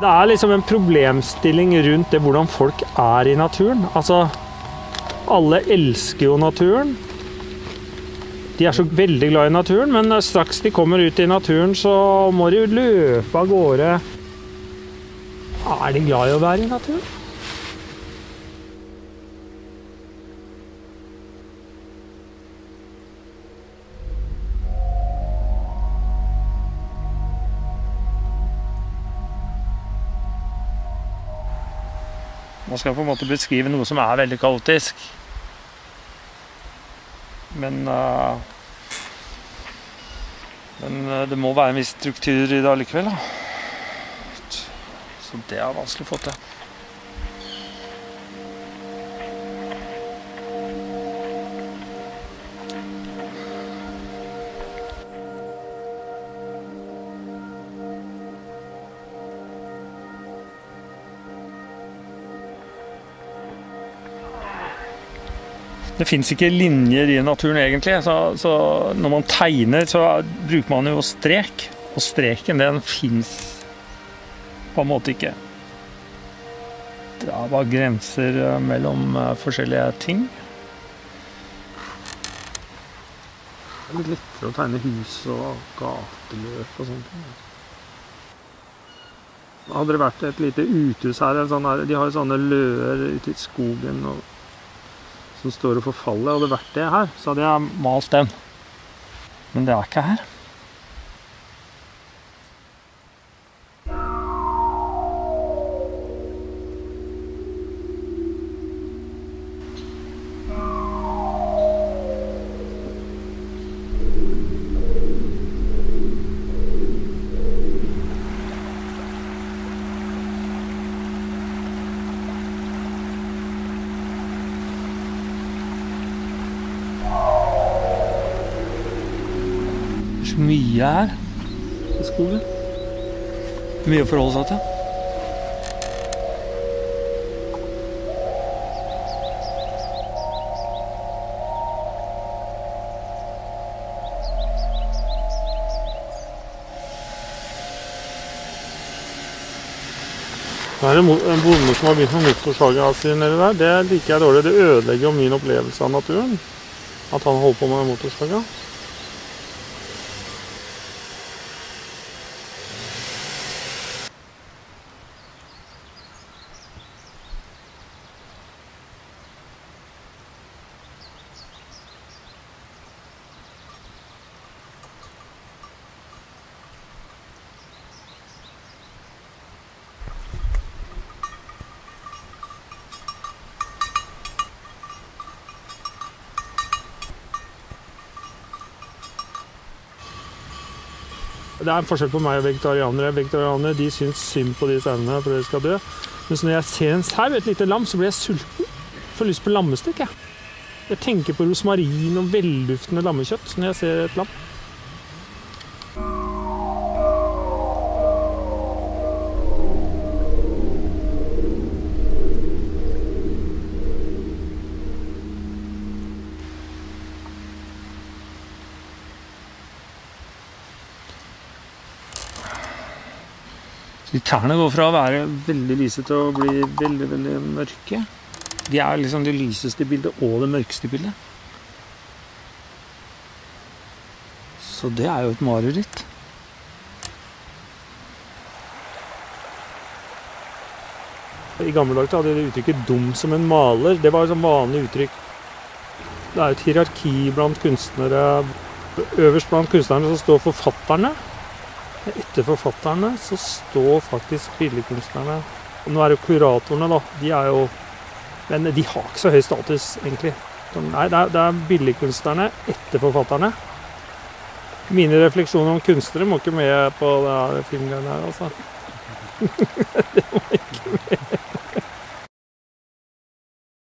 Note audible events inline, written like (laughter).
Det er liksom en problemstilling rundt det hvordan folk er i naturen. Altså, alle elsker jo naturen. De er så veldig glad i naturen, men straks de kommer ut i naturen, så må de jo løpe av gårde. Er de glad i å være i naturen? Man skal på en måte beskrive noe som er veldig kaotisk. Men uh, Men uh, det må være en viss struktur i det allikevel. Da. Så det er vanskelig å få til. Det fins ikke linjer i naturen egentlig, så, så, når man tegner, så bruker man jo strek. Og streken, den fins på en måte ikke. Det er bare grenser eh, mellom eh, forskjellige ting. Det er litt lettere å tegne hus og gateløp og sånt. Hadde det vært et lite uthus her, sånn her De har jo sånne løer ute i skogen. og som står og forfaller. Hadde vært det her, så hadde jeg malt den. Men det er ikke her. Så mye her i skogen. Mye å forholde seg til. Det er en bonde som har begynt med motorsaga si nedi der. Det liker jeg dårlig. Det ødelegger jo min opplevelse av naturen. At han holder på med motorsaga. Det er en forskjell på meg og vegetarianere. Vegetarianere de syns synd på de sauene for de skal dø. Mens når jeg ser en sau, et lite lam, så blir jeg sulten. Får lyst på lammestek. Jeg. jeg tenker på rosmarin og velduftende lammekjøtt når jeg ser et lam. De tærne går fra å være veldig lyse til å bli veldig, veldig mørke. De er liksom det lyseste bildet og det mørkeste bildet. Så det er jo et mareritt. I gamle dager hadde de uttrykket 'dum som en maler'. Det var et sånn vanlig uttrykk. Det er et hierarki blant kunstnere. Øverst blant kunstnerne så står forfatterne. Etter forfatterne så står faktisk billedkunstnerne. Nå er det kuratorene, da. De er jo Men de har ikke så høy status, egentlig. Nei, det er, det er billedkunstnerne etter forfatterne. Mine refleksjoner om kunstnere må ikke med på det filmgreiene her, altså. (laughs) det må ikke med.